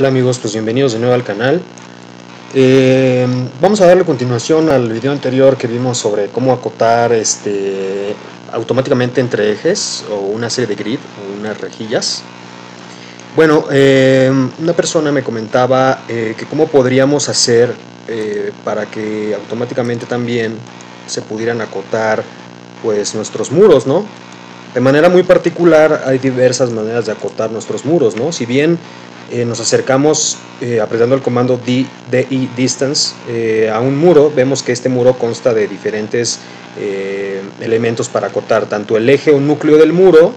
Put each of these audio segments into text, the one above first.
Hola amigos, pues bienvenidos de nuevo al canal. Eh, vamos a darle continuación al video anterior que vimos sobre cómo acotar este, automáticamente entre ejes o una serie de grid o unas rejillas. Bueno, eh, una persona me comentaba eh, que cómo podríamos hacer para que automáticamente también se pudieran acotar pues nuestros muros, ¿no? De manera muy particular hay diversas maneras de acotar nuestros muros, ¿no? Si bien eh, nos acercamos eh, apretando el comando DI distance eh, a un muro, vemos que este muro consta de diferentes elementos para acotar, tanto el eje o núcleo del muro,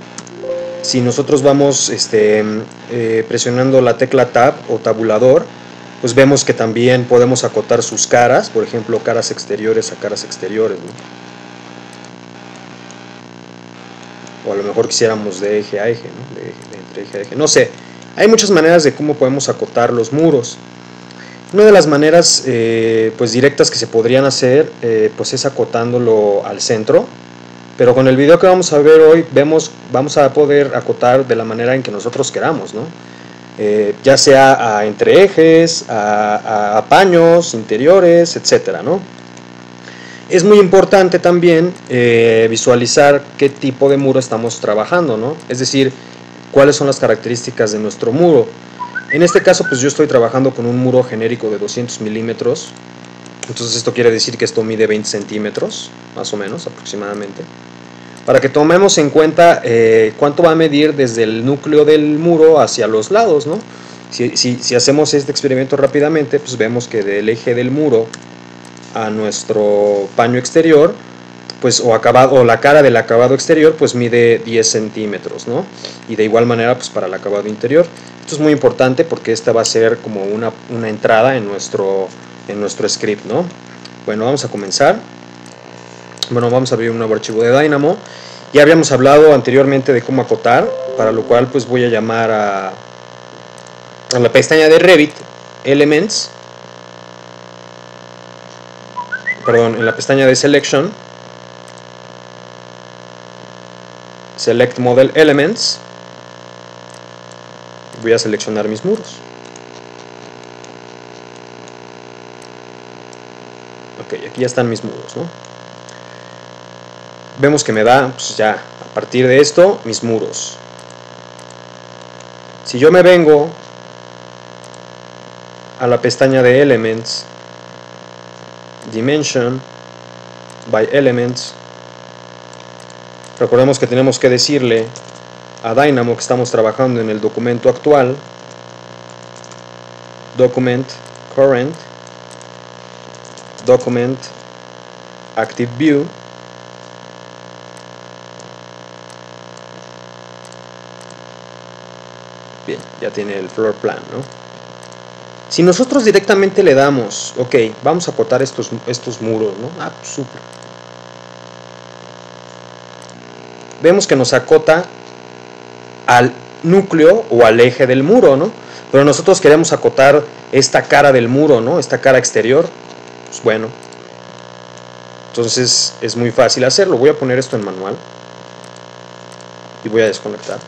si nosotros vamos este, presionando la tecla Tab o tabulador, pues vemos que también podemos acotar sus caras, por ejemplo, caras exteriores a caras exteriores. O a lo mejor quisiéramos de eje a eje, de, entre eje a eje. No sé, hay muchas maneras de cómo podemos acotar los muros. Una de las maneras eh, pues directas que se podrían hacer eh, pues es acotándolo al centro, pero con el video que vamos a ver hoy vemos, vamos a poder acotar de la manera en que nosotros queramos, ¿no? Eh, ya sea a entre ejes, a, a paños, interiores, etcétera, ¿no? Es muy importante también visualizar qué tipo de muro estamos trabajando, ¿no? Es decir, cuáles son las características de nuestro muro. En este caso pues yo estoy trabajando con un muro genérico de 200 milímetros, entonces esto quiere decir que esto mide 20 centímetros, más o menos aproximadamente. Para que tomemos en cuenta eh, cuánto va a medir desde el núcleo del muro hacia los lados, ¿no? Si, si hacemos este experimento rápidamente, pues vemos que del eje del muro a nuestro paño exterior pues o acabado o la cara del acabado exterior pues mide 10 centímetros ¿no? y de igual manera pues para el acabado interior. Esto es muy importante porque esta va a ser como una, una entrada en nuestro en nuestro script ¿no? bueno vamos a comenzar. Bueno vamos a abrir un nuevo archivo de Dynamo. Ya habíamos hablado anteriormente de cómo acotar para lo cual pues voy a llamar a, a la pestaña de Revit Elements. Perdón en la pestaña de Selection Select Model Elements. Voy a seleccionar mis muros. Ok, aquí ya están mis muros, ¿no? Vemos que me da, pues ya, a partir de esto, mis muros. Si yo me vengo a la pestaña de Elements, Dimension, by Elements, Recordemos que tenemos que decirle a Dynamo que estamos trabajando en el documento actual, document current, document active view, Bien, ya tiene el floor plan, ¿no? Si nosotros directamente le damos, ok, vamos a acotar estos, estos muros, ¿no? Ah, súper. Vemos que nos acota al núcleo o al eje del muro, ¿no? Pero nosotros queremos acotar esta cara del muro, ¿no? Esta cara exterior. Pues bueno. Entonces es muy fácil hacerlo. Voy a poner esto en manual. Y voy a desconectar.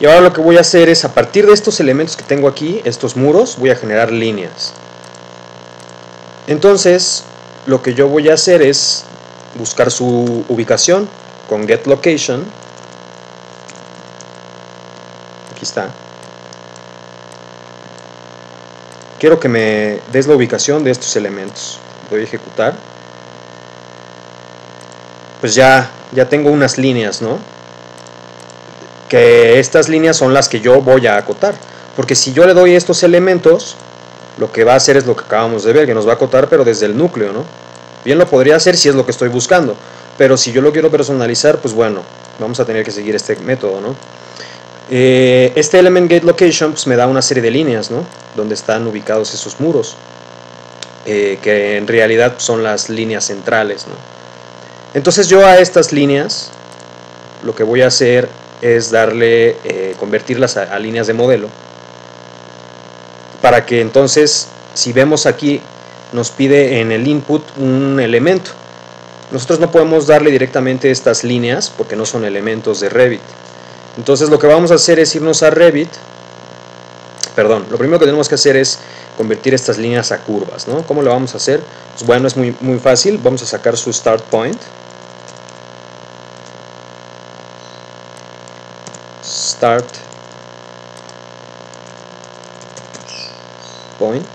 Y ahora lo que voy a hacer es, a partir de estos elementos que tengo aquí, estos muros, voy a generar líneas. Entonces, lo que yo voy a hacer es buscar su ubicación con get location. Aquí está. Quiero que me des la ubicación de estos elementos. Voy a ejecutar. Pues ya ya tengo unas líneas no que estas líneas son las que yo voy a acotar. Porque si yo le doy estos elementos lo que va a hacer es lo que acabamos de ver que nos va a acotar pero desde el núcleo no bien lo podría hacer si es lo que estoy buscando pero si yo lo quiero personalizar, pues bueno, vamos a tener que seguir este método, ¿no? Eh, este element gate location pues, me da una serie de líneas, ¿no? Donde están ubicados esos muros, eh, que en realidad son las líneas centrales, ¿no? Entonces yo a estas líneas lo que voy a hacer es darle, eh, convertirlas a líneas de modelo, para que entonces, si vemos aquí, nos pide en el input un elemento, nosotros no podemos darle directamente estas líneas porque no son elementos de Revit. Entonces lo que vamos a hacer es irnos a Revit, perdón, lo primero que tenemos que hacer es convertir estas líneas a curvas, ¿no? ¿Cómo lo vamos a hacer? Pues bueno, es muy, muy fácil, vamos a sacar su start point. Start point.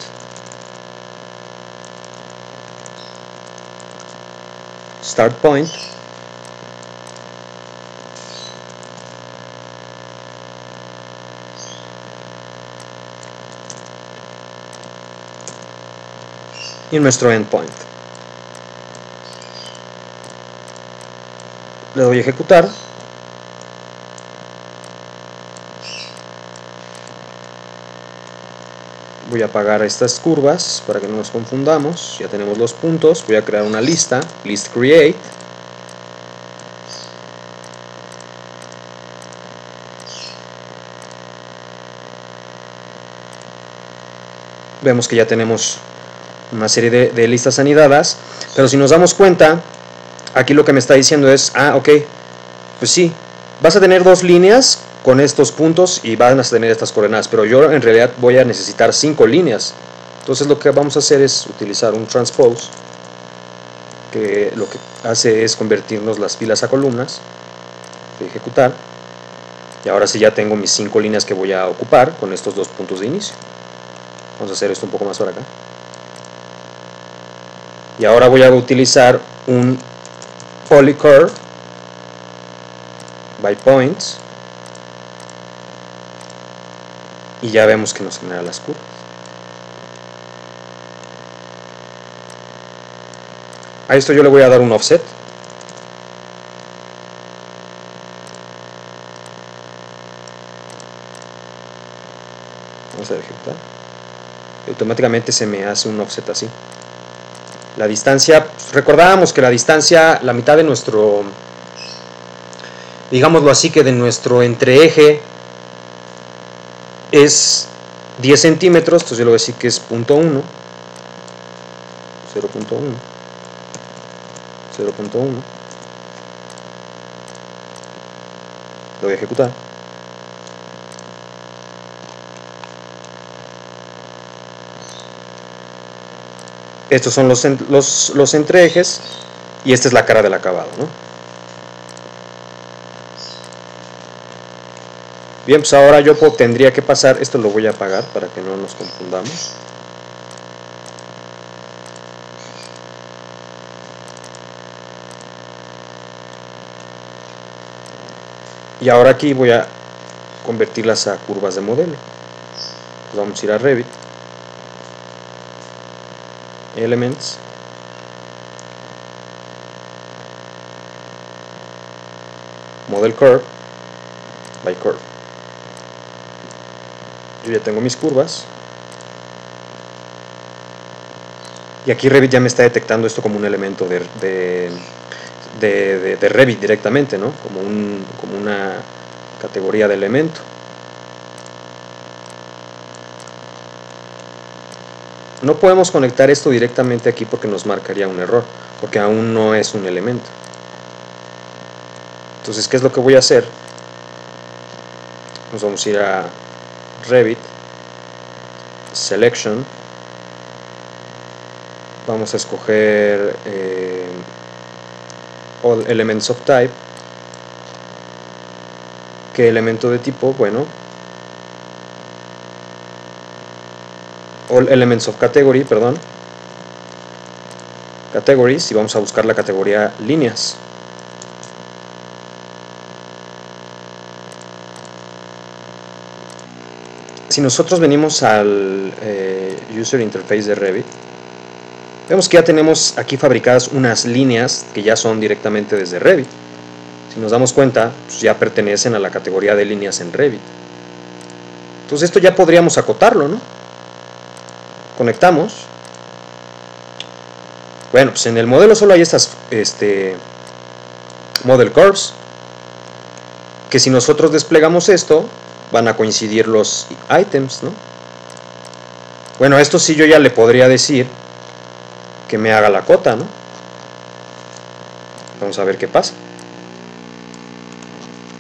Start point y nuestro endpoint. Le doy a ejecutar. Voy a apagar estas curvas para que no nos confundamos. Ya tenemos los puntos. Voy a crear una lista. List create. Vemos que ya tenemos una serie de, listas anidadas, pero si nos damos cuenta, aquí lo que me está diciendo es, ah, ok, pues sí, vas a tener dos líneas con estos puntos y van a tener estas coordenadas, pero yo en realidad voy a necesitar cinco líneas. Entonces lo que vamos a hacer es utilizar un transpose, que lo que hace es convertirnos las filas a columnas, de ejecutar, y ahora sí ya tengo mis cinco líneas que voy a ocupar con estos dos puntos de inicio. Vamos a hacer esto un poco más por acá y ahora voy a utilizar un polycurve by points y ya vemos que nos genera las curvas a esto yo le voy a dar un offset. Vamos a ejecutar automáticamente se me hace un offset así. La distancia, recordábamos que la distancia, la mitad de nuestro, digámoslo así, que de nuestro entreeje es 10 centímetros, entonces yo le voy a decir que es punto 1, 0.1, 0.1, lo voy a ejecutar. Estos son los, los, los entreejes y esta es la cara del acabado. Bien, pues ahora yo tendría que pasar, esto lo voy a apagar para que no nos confundamos. Y ahora aquí voy a convertirlas a curvas de modelo. vamos a ir a Revit. elements model curve by curve yo ya tengo mis curvas y aquí Revit ya me está detectando esto como un elemento de, de, de, Revit directamente, ¿no? como, un, como una categoría de elemento No podemos conectar esto directamente aquí porque nos marcaría un error, porque aún no es un elemento. Entonces, ¿qué es lo que voy a hacer? Nos vamos a ir a Revit, Selection, vamos a escoger eh, All Elements of Type, ¿qué elemento de tipo? Bueno, all elements of category, perdón, categories y vamos a buscar la categoría líneas. Si nosotros venimos al eh, User Interface de Revit, vemos que ya tenemos aquí fabricadas unas líneas que ya son directamente desde Revit. Si nos damos cuenta, pues ya pertenecen a la categoría de líneas en Revit. Entonces esto ya podríamos acotarlo, ¿no? conectamos. Bueno, pues en el modelo solo hay estas este, model curves, que si nosotros desplegamos esto, van a coincidir los items, ¿no? Bueno, esto sí yo ya le podría decir que me haga la cota, ¿no? Vamos a ver qué pasa.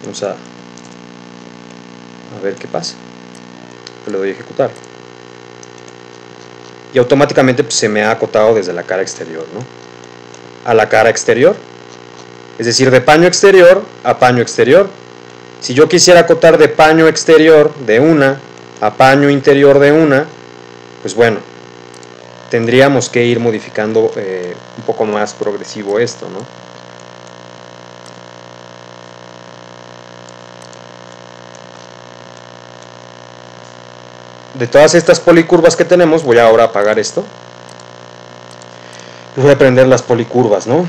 Vamos a, a ver qué pasa. le doy a ejecutar. Y automáticamente pues, se me ha acotado desde la cara exterior, ¿no? A la cara exterior. Es decir, de paño exterior a paño exterior. Si yo quisiera acotar de paño exterior de una a paño interior de una, pues bueno, tendríamos que ir modificando eh, un poco más progresivo esto, ¿no? de todas estas policurvas que tenemos, voy ahora a apagar esto. Voy a prender las policurvas, ¿no?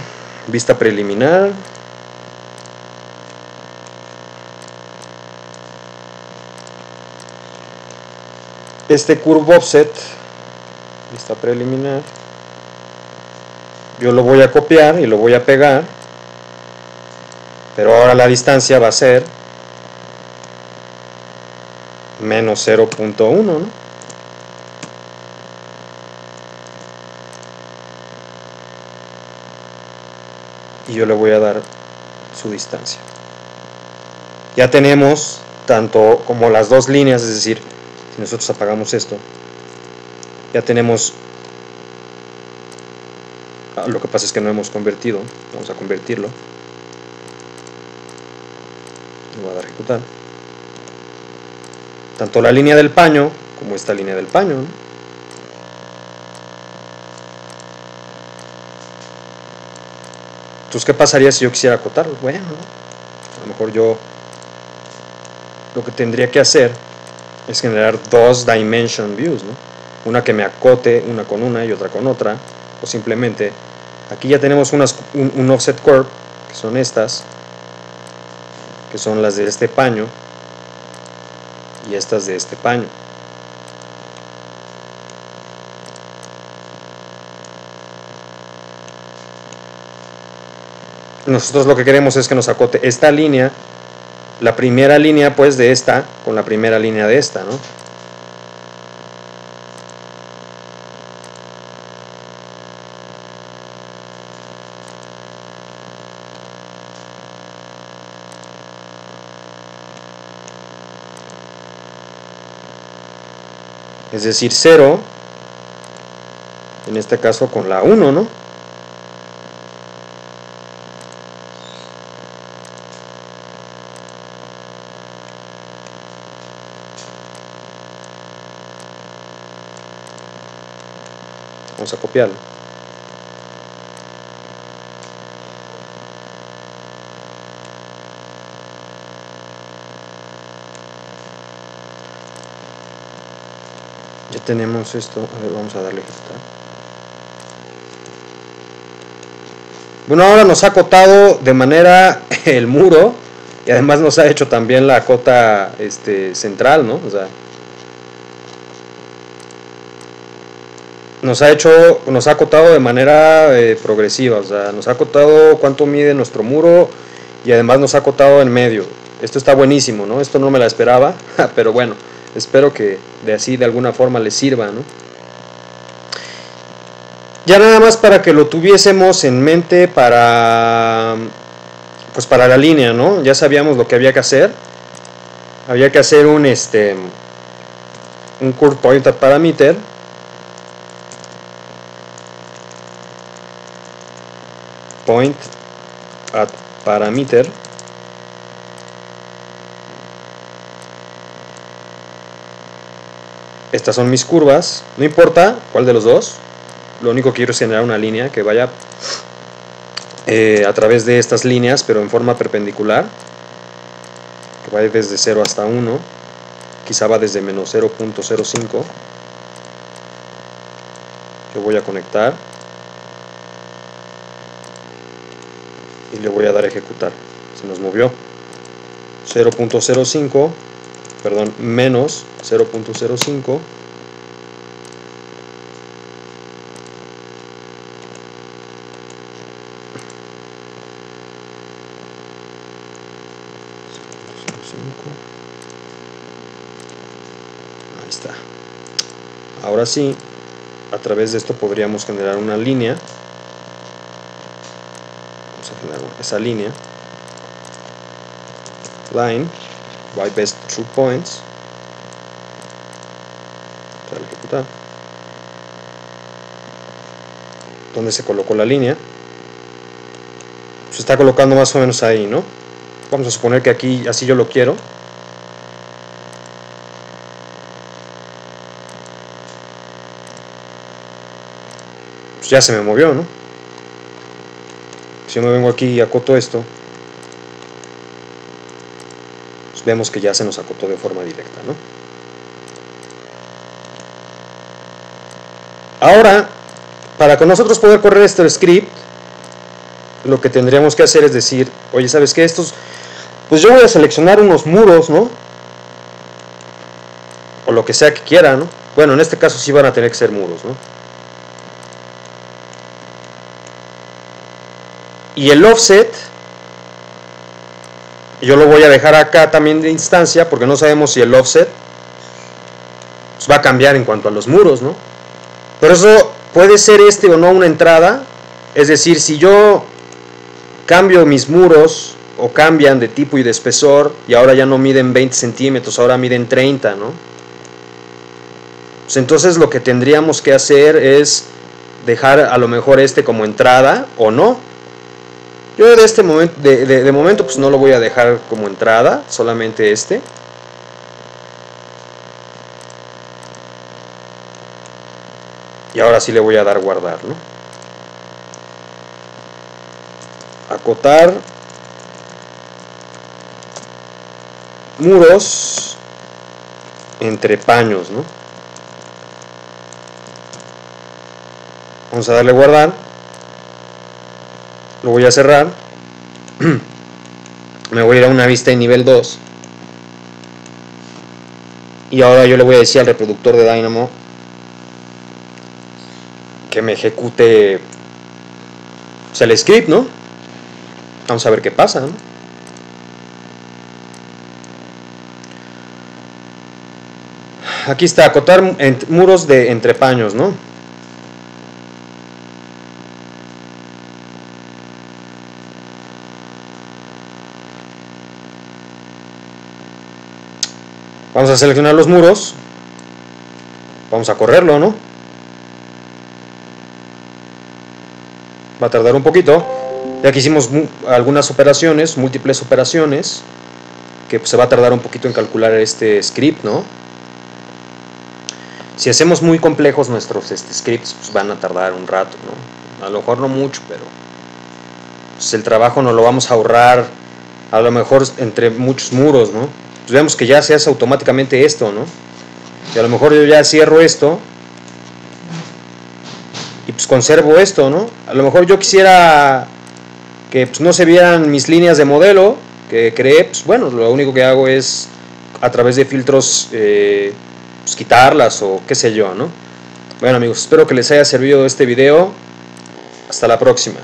Vista preliminar. Este curve offset, vista preliminar, yo lo voy a copiar y lo voy a pegar, pero ahora la distancia va a ser menos 0.1, ¿no? Y yo le voy a dar su distancia. Ya tenemos tanto como las dos líneas, es decir, si nosotros apagamos esto, ya tenemos ah, lo que pasa es que no hemos convertido vamos a convertirlo le voy a dar a ejecutar tanto la línea del paño como esta línea del paño. Entonces, ¿qué pasaría si yo quisiera acotarlo? Bueno, a lo mejor yo lo que tendría que hacer es generar dos dimension views, ¿no? Una que me acote una con una y otra con otra, o simplemente aquí ya tenemos unas, un, un offset curve, que son estas, que son las de este paño, y estas de este paño. Nosotros lo que queremos es que nos acote esta línea, la primera línea pues de esta con la primera línea de esta, ¿no? es decir 0, en este caso con la 1, ¿no? Vamos a copiarlo. ya tenemos esto. A ver vamos a darle ejecutar bueno ahora nos ha cotado de manera el muro y además nos ha hecho también la cota este, central no o sea nos ha hecho nos ha acotado de manera eh, progresiva o sea nos ha acotado cuánto mide nuestro muro y además nos ha acotado en medio esto está buenísimo no esto no me la esperaba pero bueno espero que de así de alguna forma les sirva, ¿no? Ya nada más para que lo tuviésemos en mente para pues para la línea, ¿no? Ya sabíamos lo que había que hacer. Había que hacer un este un curve point parameter point at parameter. Estas son mis curvas, no importa cuál de los dos, lo único que quiero es generar una línea que vaya eh, a través de estas líneas, pero en forma perpendicular, que vaya desde 0 hasta 1, quizá va desde menos 0.05, yo voy a conectar le voy a dar a ejecutar, se nos movió 0.05 perdón, menos 0.05 Ahí está. Ahora sí, a través de esto podríamos generar una línea. Vamos a generar esa línea. Line by best true points para ejecutar. ¿Dónde se colocó la línea? Se está colocando más o menos ahí, ¿no? Vamos a suponer que aquí así yo lo quiero. Pues ya se me movió, ¿no? Si yo me vengo aquí y acoto esto, pues vemos que ya se nos acotó de forma directa, ¿no? Ahora, para que nosotros poder correr este script, lo que tendríamos que hacer es decir, oye, ¿sabes qué? Estos, pues yo voy a seleccionar unos muros, ¿no? O lo que sea que quiera, ¿no? Bueno, en este caso sí van a tener que ser muros, ¿no? Y el offset, yo lo voy a dejar acá también de instancia, porque no sabemos si el offset pues, va a cambiar en cuanto a los muros, ¿no? Pero eso puede ser este o no una entrada, es decir, si yo cambio mis muros o cambian de tipo y de espesor y ahora ya no miden 20 centímetros, ahora miden 30, ¿no? Pues entonces lo que tendríamos que hacer es dejar a lo mejor este como entrada o no. Yo de este momento, de, de momento pues no lo voy a dejar como entrada, solamente este. Y ahora sí le voy a dar guardar, ¿no? Acotar muros entre paños, ¿no? Vamos a darle guardar. Lo voy a cerrar. Me voy a ir a una vista en nivel 2. Y ahora yo le voy a decir al reproductor de Dynamo que me ejecute sea, el script, ¿no? Vamos a ver qué pasa, ¿no? Aquí está, acotar muros de entrepaños, ¿no? Vamos a seleccionar los muros. Vamos a correrlo, ¿no? Va a tardar un poquito. Ya que hicimos algunas operaciones, múltiples operaciones, que se va a tardar un poquito en calcular este script, ¿no? Si hacemos muy complejos nuestros este, scripts, pues van a tardar un rato, ¿no? A lo mejor no mucho, pero pues el trabajo nos lo vamos a ahorrar a lo mejor entre muchos muros, ¿no? Pues vemos que ya se hace automáticamente esto, ¿no? Y a lo mejor yo ya cierro esto y pues conservo esto, ¿no? A lo mejor yo quisiera que pues, no se vieran mis líneas de modelo que creé, pues bueno, lo único que hago es a través de filtros eh, pues, quitarlas o qué sé yo, ¿no? Bueno amigos, espero que les haya servido este video. Hasta la próxima.